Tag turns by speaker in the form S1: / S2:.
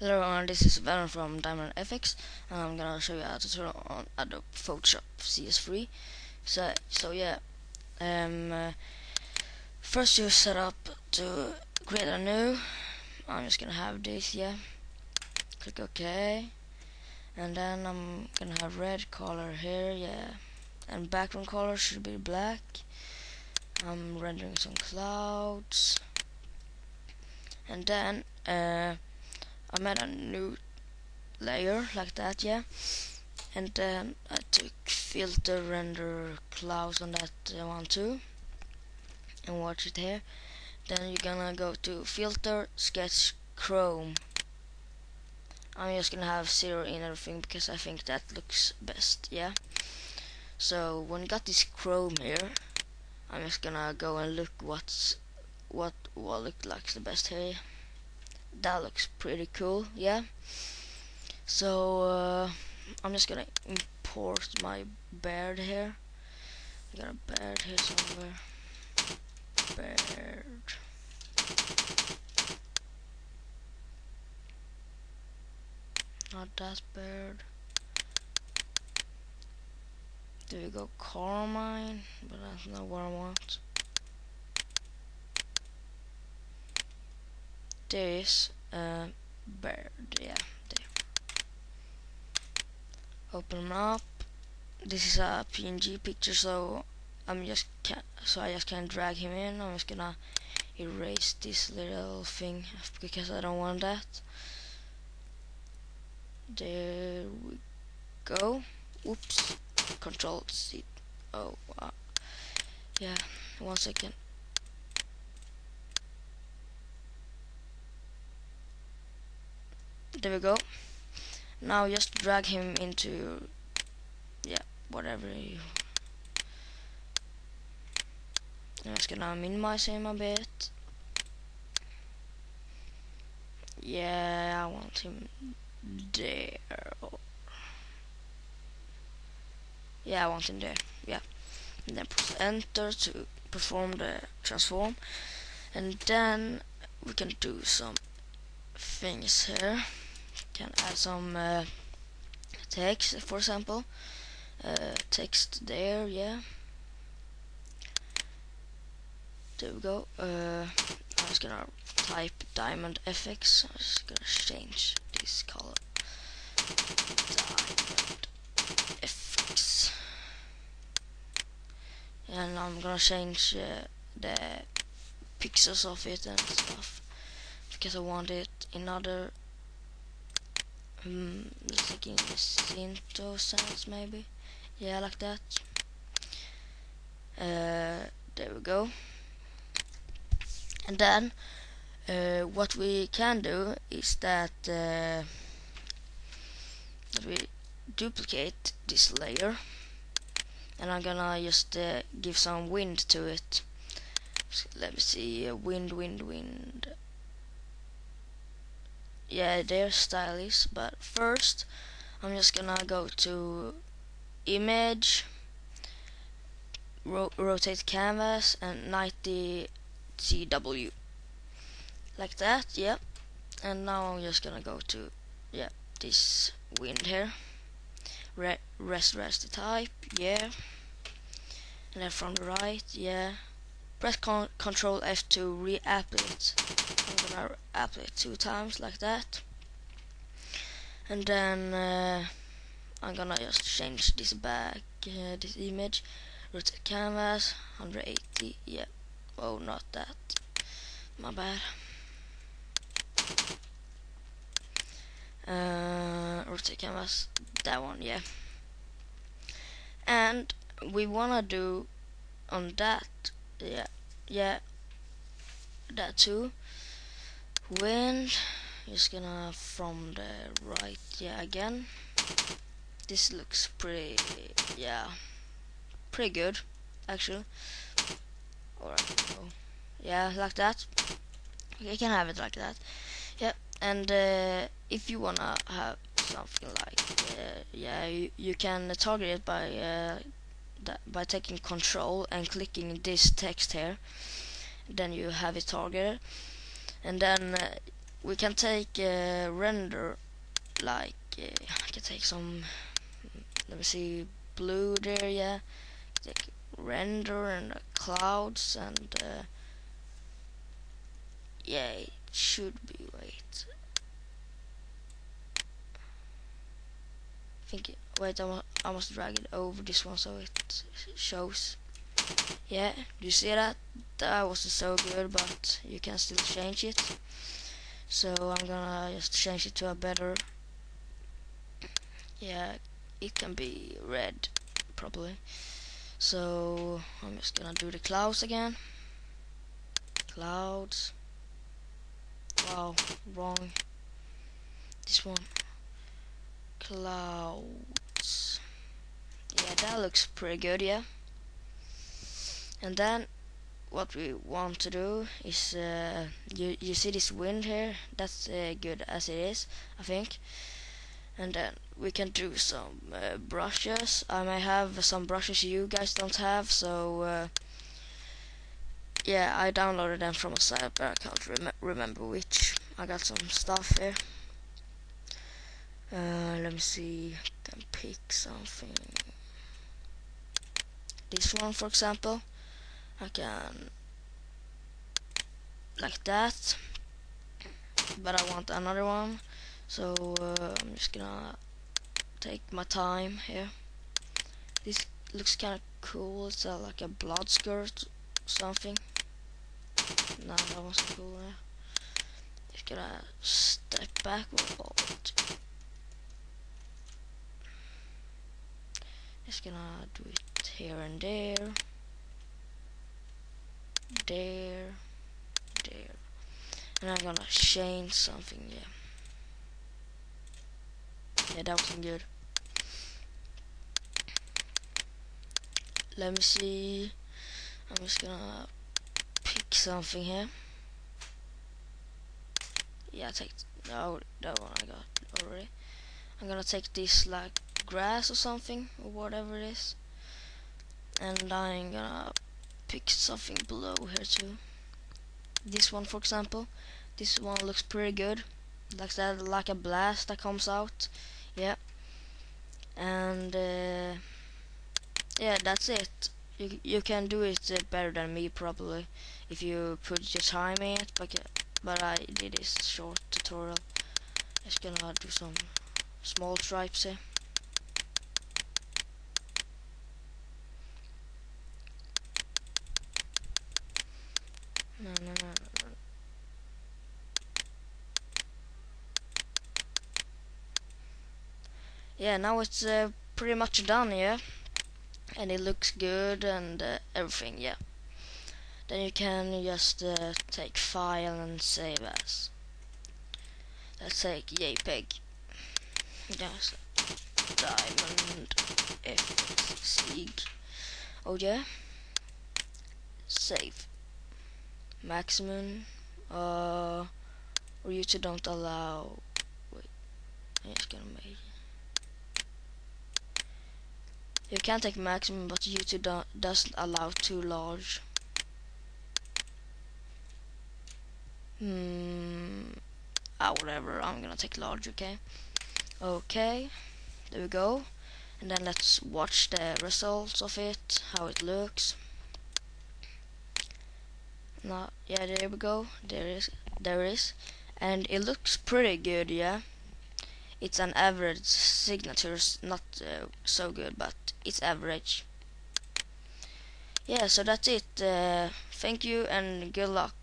S1: Hello everyone, this is Venom from Diamond FX and I'm gonna show you how to turn on Adobe Photoshop CS3 so, so yeah um, uh, first you set up to create a new I'm just gonna have this yeah click OK and then I'm gonna have red color here yeah and background color should be black I'm rendering some clouds and then uh, I made a new layer like that yeah. And then I took filter render clouds on that one too and watch it here. Then you're gonna go to filter sketch chrome. I'm just gonna have zero in everything because I think that looks best yeah. So when you got this chrome here I'm just gonna go and look what's what what look like the best here that looks pretty cool yeah. So uh, I'm just gonna import my bird here. I got a bird here somewhere. Bird not that bird there we go carmine but that's not what I want there is a bird yeah there. Open up. This is a png picture so I'm just so I just can't drag him in. I'm just gonna erase this little thing because I don't want that. There we go. Oops. Control C oh wow. Yeah one second there we go. Now just drag him into yeah whatever you I'm just gonna minimize him a bit. Yeah I want him there. Yeah I want him there. Yeah. And then press enter to perform the transform. And then we can do some things here can add some uh, text for example. Uh, text there yeah. There we go. Uh, I'm just gonna type diamond fx I'm just gonna change this color. Diamond fx and I'm gonna change uh, the pixels of it and stuff. Because I want it in other um, let's like in the Cinto sense maybe. Yeah like that. Uh, there we go. And then uh, what we can do is that, uh, we duplicate this layer. And I'm gonna just uh, give some wind to it. Let me see uh, wind wind wind yeah they're stylish but first I'm just gonna go to image ro rotate canvas and 90 CW like that yeah and now I'm just gonna go to yeah this wind here. Re rest rest the type yeah. And then from the right yeah press con control F to re-apply it I'm gonna apply it two times like that. And then uh, I'm gonna just change this back uh, this image. Rotate canvas 180 yeah. Oh not that. My bad. Uh, rotate canvas that one yeah. And we wanna do on that yeah yeah that too. Wind just gonna from the right yeah again. This looks pretty yeah pretty good actually. Alright oh, yeah like that. You can have it like that. Yep and uh, if you wanna have something like uh, yeah you, you can target it by uh, by taking control and clicking this text here then you have it targeted and then uh, we can take uh, render like uh, I can take some let me see blue there yeah. Take render and the clouds and uh, yeah it should be wait. I think wait I must, drag it over this one so it shows. Yeah do you see that? That wasn't so good but you can still change it. So I'm gonna just change it to a better yeah it can be red probably. So I'm just gonna do the clouds again. Clouds. Wow wrong. This one. Clouds yeah that looks pretty good yeah. And then what we want to do is uh, you you see this wind here? That's uh, good as it is I think. And then we can do some uh, brushes. I may have some brushes you guys don't have so uh, yeah I downloaded them from a site but I can't rem remember which. I got some stuff here. Uh, let me see. Can pick something this one for example. I can like that. But I want another one. So uh, I'm just gonna take my time here. This looks kinda cool. It's uh, like a blood skirt something. No that wasn't cool yeah. just gonna step back. Just gonna do it here and there there, there. And I'm gonna change something, yeah. Yeah, that wasn't good. Let me see. I'm just gonna pick something here. Yeah, take no that one I got already. I'm gonna take this like grass or something or whatever it is, and I'm gonna pick something below here too. This one, for example, this one looks pretty good. Like that, like a blast that comes out. Yeah, and uh, yeah, that's it. You you can do it uh, better than me probably if you put your time in it. But but I did this short tutorial. Just gonna do some small stripes here. No, no, no, no. Yeah, now it's uh, pretty much done, yeah. And it looks good and uh, everything, yeah. Then you can just uh, take file and save as. Let's take JPEG. Yes, diamond F. Oh yeah. Save maximum uh or YouTube don't allow wait I'm just gonna make you can take maximum but YouTube don't, doesn't allow too large. Hmm ah whatever I'm gonna take large okay? Okay there we go. And then let's watch the results of it how it looks not yeah there we go. There is there is. And it looks pretty good yeah. It's an average signature not uh, so good but it's average. Yeah so that's it. Uh, thank you and good luck